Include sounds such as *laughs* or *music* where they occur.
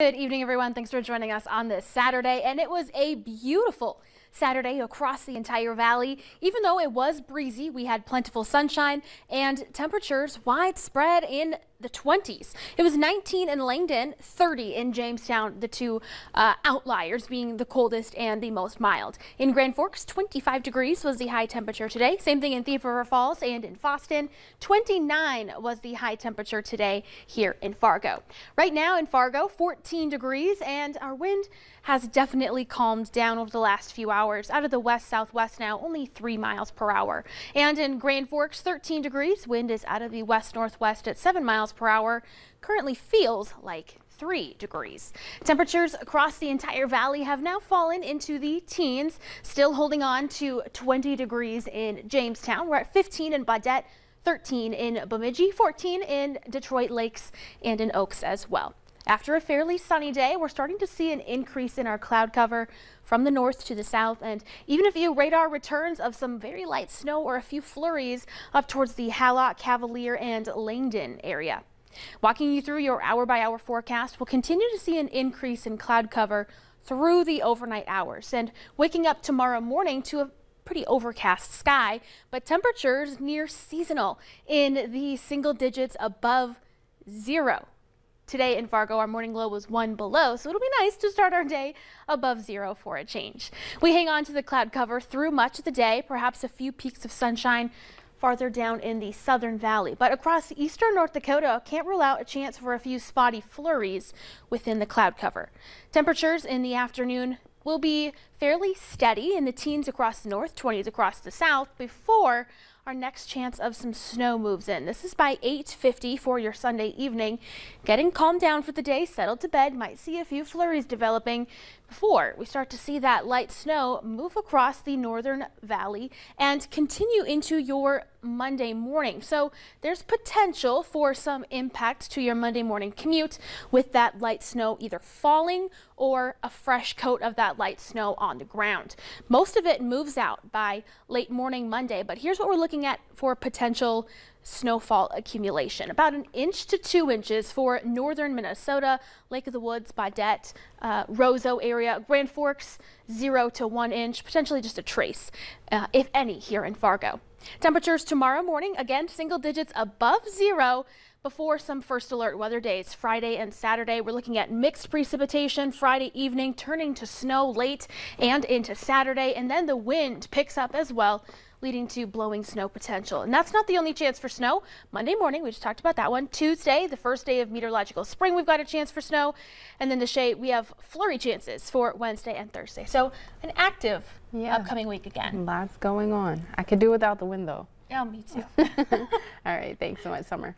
Good evening, everyone. Thanks for joining us on this Saturday. And it was a beautiful Saturday across the entire valley. Even though it was breezy, we had plentiful sunshine and temperatures widespread in the 20s. It was 19 in Langdon, 30 in Jamestown, the two uh, outliers being the coldest and the most mild. In Grand Forks, 25 degrees was the high temperature today. Same thing in Thief River Falls and in Fosston. 29 was the high temperature today here in Fargo. Right now in Fargo, 14 degrees and our wind has definitely calmed down over the last few hours. Out of the west southwest now, only 3 miles per hour. And in Grand Forks, 13 degrees. Wind is out of the west northwest at 7 miles per hour currently feels like 3 degrees. Temperatures across the entire valley have now fallen into the teens, still holding on to 20 degrees in Jamestown. We're at 15 in Baudette, 13 in Bemidji, 14 in Detroit Lakes and in Oakes as well. After a fairly sunny day, we're starting to see an increase in our cloud cover from the north to the south and even a few radar returns of some very light snow or a few flurries up towards the Hallock, Cavalier and Langdon area. Walking you through your hour by hour forecast, we'll continue to see an increase in cloud cover through the overnight hours and waking up tomorrow morning to a pretty overcast sky, but temperatures near seasonal in the single digits above zero. Today in Fargo, our morning low was one below, so it'll be nice to start our day above zero for a change. We hang on to the cloud cover through much of the day, perhaps a few peeks of sunshine farther down in the southern valley. But across eastern North Dakota, can't rule out a chance for a few spotty flurries within the cloud cover. Temperatures in the afternoon will be fairly steady in the teens across the north, 20s across the south before our next chance of some snow moves in. This is by 8.50 for your Sunday evening. Getting calmed down for the day, settled to bed, might see a few flurries developing before we start to see that light snow move across the northern valley and continue into your Monday morning. So there's potential for some impact to your Monday morning commute with that light snow either falling or a fresh coat of that light snow on the ground. Most of it moves out by late morning Monday, but here's what we're looking at for potential snowfall accumulation. About an inch to two inches for northern Minnesota, Lake of the Woods, Baudette, uh, Roseau area, Grand Forks, zero to one inch, potentially just a trace, uh, if any, here in Fargo. Temperatures tomorrow morning, again, single digits above zero before some first alert weather days Friday and Saturday. We're looking at mixed precipitation Friday evening, turning to snow late and into Saturday, and then the wind picks up as well leading to blowing snow potential. And that's not the only chance for snow. Monday morning, we just talked about that one. Tuesday, the first day of meteorological spring, we've got a chance for snow. And then today, we have flurry chances for Wednesday and Thursday. So an active yeah. upcoming week again. Lots going on. I could do without the wind though. Yeah, me too. *laughs* All right. Thanks so much, Summer.